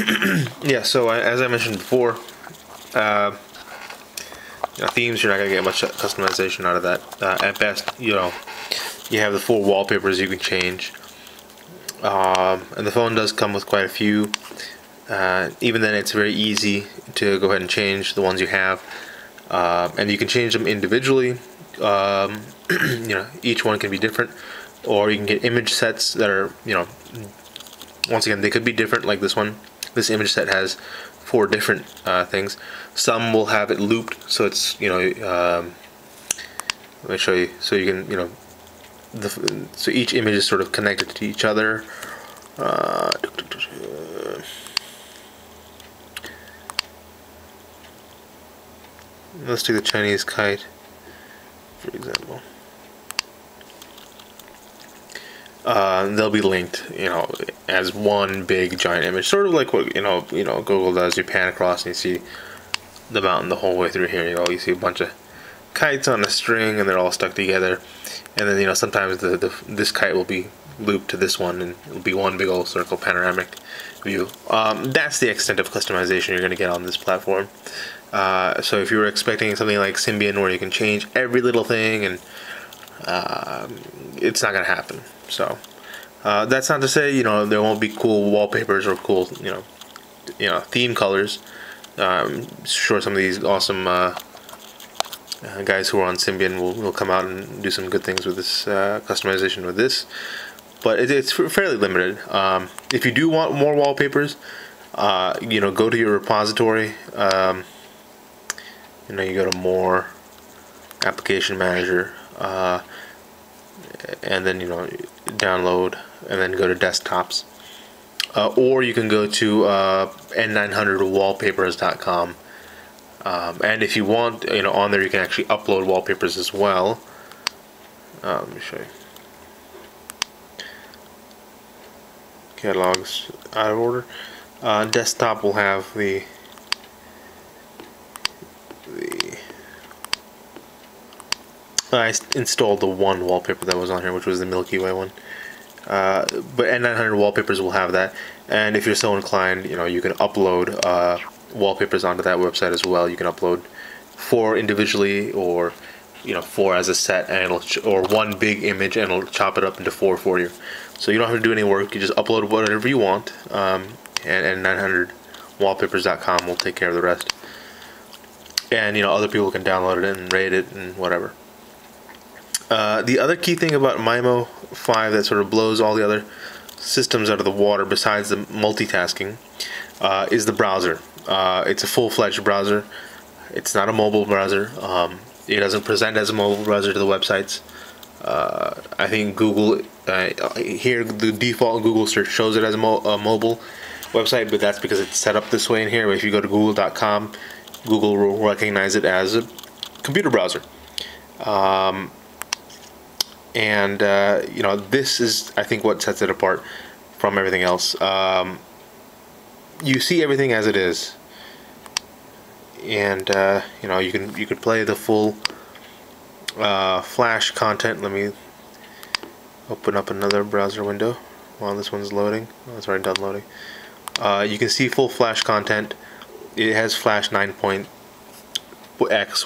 yeah, so I, as I mentioned before, uh, you know, themes you're not gonna get much customization out of that. Uh, at best, you know, you have the four wallpapers you can change, um, and the phone does come with quite a few. Uh, even then, it's very easy to go ahead and change the ones you have, uh, and you can change them individually. Um, you know, each one can be different, or you can get image sets that are, you know, once again, they could be different. Like this one, this image set has four different uh, things. Some will have it looped, so it's you know. Um, let me show you. So you can you know, the, so each image is sort of connected to each other. Uh, let's take the Chinese kite, for example. Uh, they'll be linked, you know, as one big giant image, sort of like what you know, you know, Google does. You pan across and you see the mountain the whole way through here. You know, you see a bunch of kites on a string, and they're all stuck together. And then you know, sometimes the, the this kite will be looped to this one, and it'll be one big old circle panoramic view. Um, that's the extent of customization you're going to get on this platform. Uh, so if you were expecting something like Symbian where you can change every little thing and uh, it's not going to happen. So uh, that's not to say you know there won't be cool wallpapers or cool you know you know theme colors. Um, sure, some of these awesome uh, uh, guys who are on Symbian will, will come out and do some good things with this uh, customization with this. But it, it's fairly limited. Um, if you do want more wallpapers, uh, you know, go to your repository. Um, you know, you go to more application manager, uh, and then you know download and then go to desktops. Uh, or you can go to uh, n900wallpapers.com. Um, and if you want, you know, on there you can actually upload wallpapers as well. Uh, let me show you. Catalogs out of order. Uh, desktop will have the the I installed the one wallpaper that was on here, which was the Milky Way one. Uh, but N900 wallpapers will have that, and if you're so inclined, you know you can upload uh, wallpapers onto that website as well. You can upload four individually, or you know four as a set, and it'll or one big image, and it'll chop it up into four for you. So you don't have to do any work. You just upload whatever you want, um, and, and 900wallpapers.com will take care of the rest. And you know other people can download it and rate it and whatever. Uh, the other key thing about Maemo 5 that sort of blows all the other systems out of the water besides the multitasking uh, is the browser. Uh, it's a full-fledged browser. It's not a mobile browser. Um, it doesn't present as a mobile browser to the websites. Uh, I think Google uh, here the default Google search shows it as a, mo a, mobile website, but that's because it's set up this way in here. But if you go to Google.com, Google will recognize it as a computer browser. Um, and uh, you know this is I think what sets it apart from everything else. Um, you see everything as it is, and uh, you know you can you can play the full uh, Flash content. Let me open up another browser window while this one's loading. Oh, it's already done loading. Uh, you can see full Flash content. It has Flash 9.x,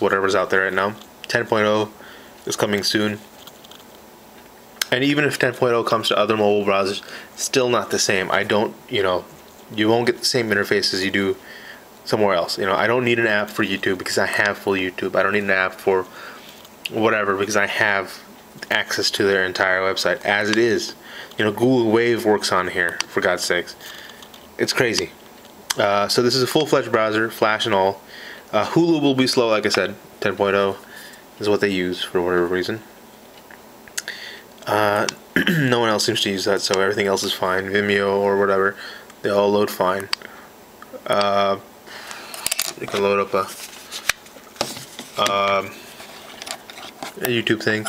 whatever's out there right now. 10.0 is coming soon. And even if 10.0 comes to other mobile browsers, still not the same. I don't, you know, you won't get the same interface as you do somewhere else. You know, I don't need an app for YouTube because I have full YouTube. I don't need an app for whatever because I have access to their entire website as it is. You know, Google Wave works on here, for God's sakes. It's crazy. Uh, so this is a full-fledged browser, Flash and all. Uh, Hulu will be slow, like I said. 10.0 is what they use for whatever reason. Uh, no one else seems to use that, so everything else is fine. Vimeo or whatever, they all load fine. Uh, you can load up a, um, a YouTube thing.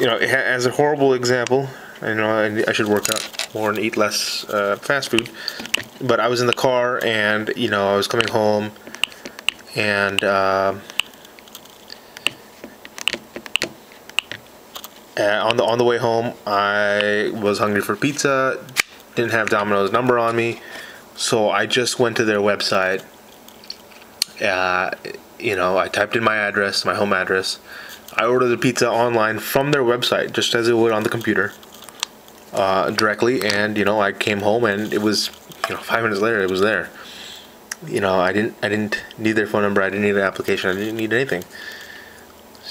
You know, as a horrible example, I know I should work out more and eat less uh, fast food, but I was in the car and, you know, I was coming home and, uh, Uh, on the on the way home, I was hungry for pizza. Didn't have Domino's number on me, So I just went to their website. Uh, you know, I typed in my address, my home address. I ordered the pizza online from their website, just as it would on the computer, uh, directly. And you know, I came home and it was, you know, five minutes later, it was there. You know, I didn't, I didn't need their phone number. I didn't need an application. I didn't need anything.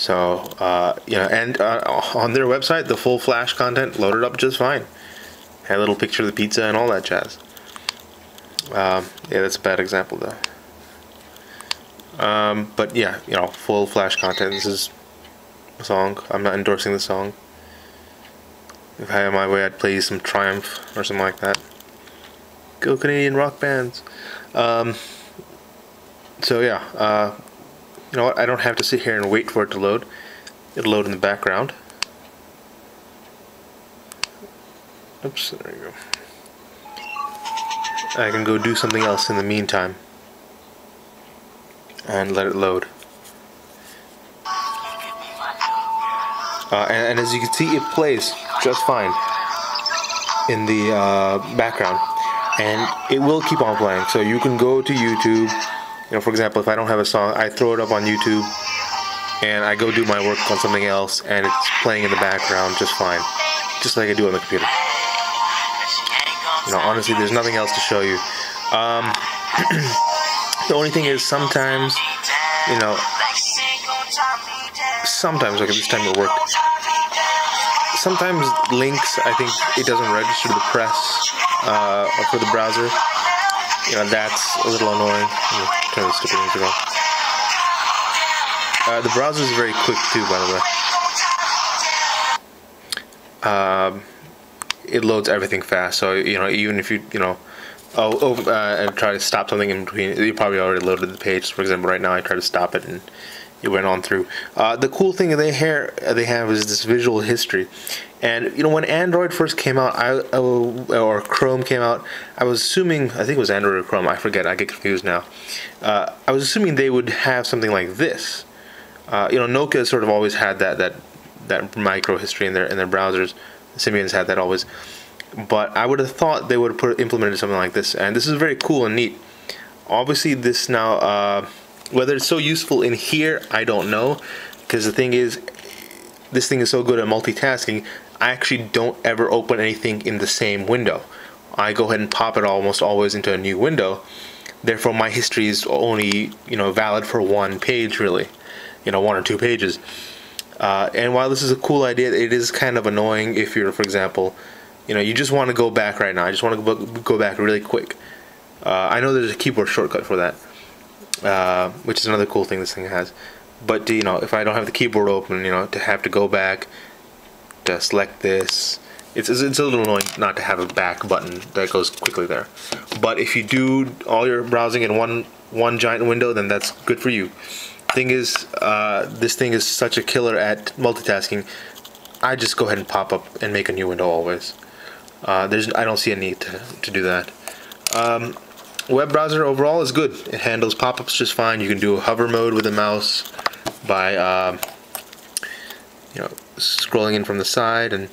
So, uh, you know, and uh, on their website, the full Flash content loaded up just fine. Had a little picture of the pizza and all that jazz. Um, yeah, that's a bad example though. Um, but yeah, you know, full Flash content. This is a song. I'm not endorsing the song. If I had my way, I'd play some Triumph or something like that. Go Canadian rock bands. Um, so yeah, uh, you know what? I don't have to sit here and wait for it to load. It'll load in the background. Oops, there you go. I can go do something else in the meantime and let it load. Uh, and, and, as you can see, it plays just fine in the uh, background, and it will keep on playing. So you can go to YouTube. You know, for example, if I don't have a song, I throw it up on YouTube, and I go do my work on something else, and it's playing in the background just fine, just like I do on the computer. You know, honestly, there's nothing else to show you. Um, the only thing is sometimes, you know, sometimes, okay, this time it worked. Sometimes links, I think it doesn't register to the press uh, for the browser. You know, that's a little annoying. turn the stupid music off. Uh, the browser is very quick too, by the way. Um, it loads everything fast. So you know, even if you you know, oh, oh uh, and try to stop something in between, you probably already loaded the page. For example, right now I try to stop it and it went on through. Uh, the cool thing they here they have is this visual history, and you know when Android first came out, I or Chrome came out, I was assuming I think it was Android or Chrome. I forget. I get confused now. Uh, I was assuming they would have something like this. Uh, you know, Nokia sort of always had that that that micro history in their in their browsers. Symbian's had that always. But I would have thought they would have put implemented something like this, and this is very cool and neat. Obviously, this now, uh, whether it's so useful in here, I don't know, because the thing is, this thing is so good at multitasking. I actually don't ever open anything in the same window. I go ahead and pop it almost always into a new window. Therefore, my history is only you know valid for one page, really, you know, one or two pages. Uh, and while this is a cool idea, it is kind of annoying if you're, for example, you know, you just want to go back right now. I just want to go back really quick. Uh, I know there's a keyboard shortcut for that, uh, which is another cool thing this thing has. But you know, if I don't have the keyboard open, you know, to have to go back to select this, it's it's a little annoying not to have a back button that goes quickly there. But if you do all your browsing in one one giant window, then that's good for you thing is, uh, this thing is such a killer at multitasking. I just go ahead and pop up and make a new window always. Uh, there's I don't see a need to, to do that. Um, web browser overall is good. It handles pop-ups just fine. You can do a hover mode with the mouse by uh, you know scrolling in from the side, and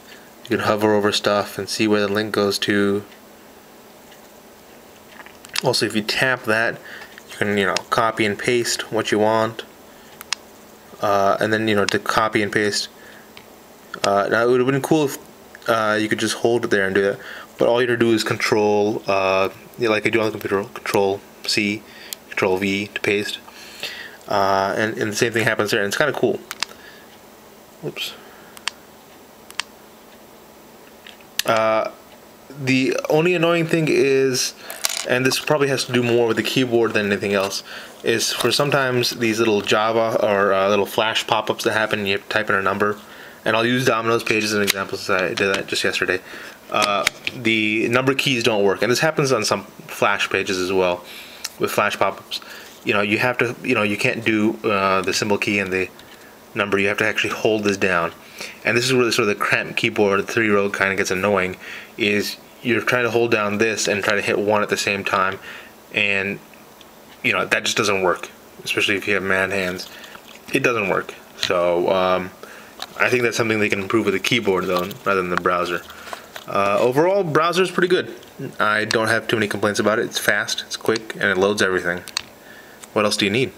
you can hover over stuff and see where the link goes to. Also, if you tap that, you can you know copy and paste what you want uh, and then you know to copy and paste. Uh, now it would have been cool if uh, you could just hold it there and do that, but all you have to do is control, uh, like I do on the computer, control C, control V to paste, uh, and, and the same thing happens there, and it's kind of cool. Oops. Uh, the only annoying thing is, and this probably has to do more with the keyboard than anything else, is for sometimes these little Java or uh, little Flash pop-ups that happen. You type in a number, and I'll use Domino's Page as an example since I did that just yesterday. Uh, the number keys don't work, and this happens on some Flash pages as well with Flash pop-ups. You know, you have to, you know, you can't do uh, the symbol key and the number. You have to actually hold this down, and this is where the sort of the cramped keyboard, the three row, kind of gets annoying. Is you're trying to hold down this and try to hit one at the same time, and you know that just doesn't work, especially if you have man hands. It doesn't work. So um, I think that's something they can improve with the keyboard though, rather than the browser. Uh, overall, browser is pretty good. I don't have too many complaints about it. It's fast, it's quick, and it loads everything. What else do you need?